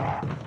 Yeah.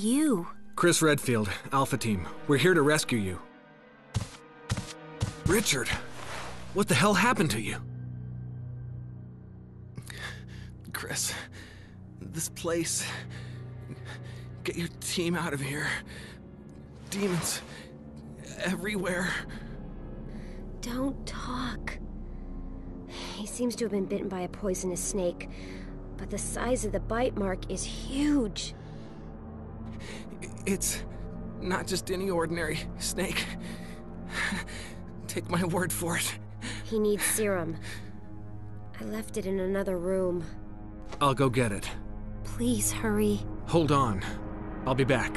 You. Chris Redfield, Alpha Team. We're here to rescue you. Richard, what the hell happened to you? Chris, this place. Get your team out of here. Demons everywhere. Don't talk. He seems to have been bitten by a poisonous snake, but the size of the bite mark is huge. It's not just any ordinary snake. Take my word for it. He needs serum. I left it in another room. I'll go get it. Please hurry. Hold on. I'll be back.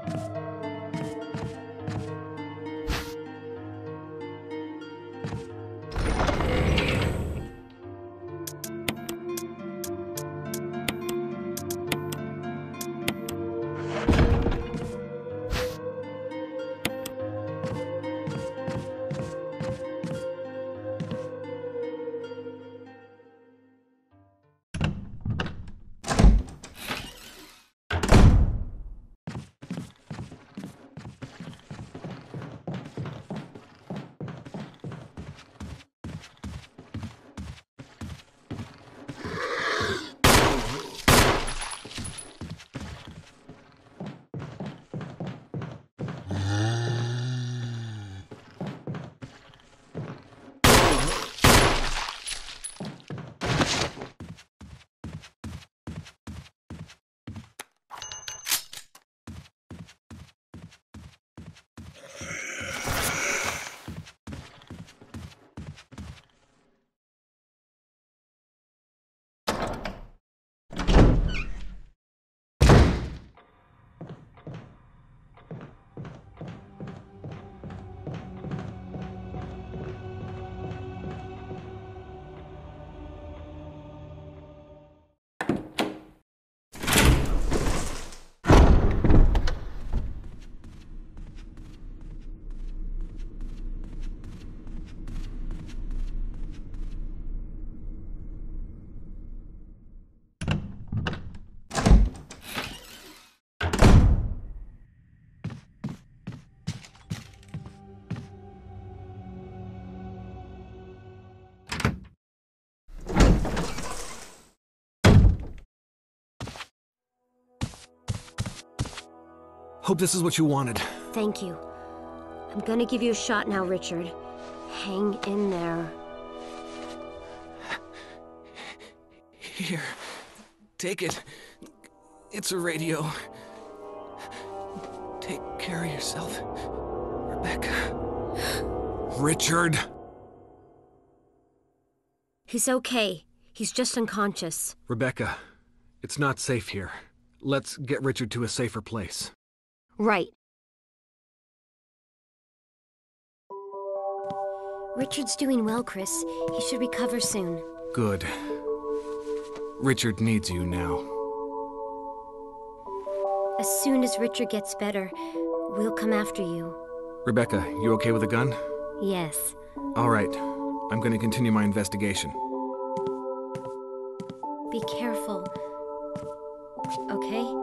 Hope this is what you wanted. Thank you. I'm gonna give you a shot now, Richard. Hang in there. Here. Take it. It's a radio. Take care of yourself, Rebecca. Richard! He's okay. He's just unconscious. Rebecca, it's not safe here. Let's get Richard to a safer place. Right. Richard's doing well, Chris. He should recover soon. Good. Richard needs you now. As soon as Richard gets better, we'll come after you. Rebecca, you okay with a gun? Yes. All right. I'm going to continue my investigation. Be careful. Okay?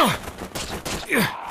Ugh.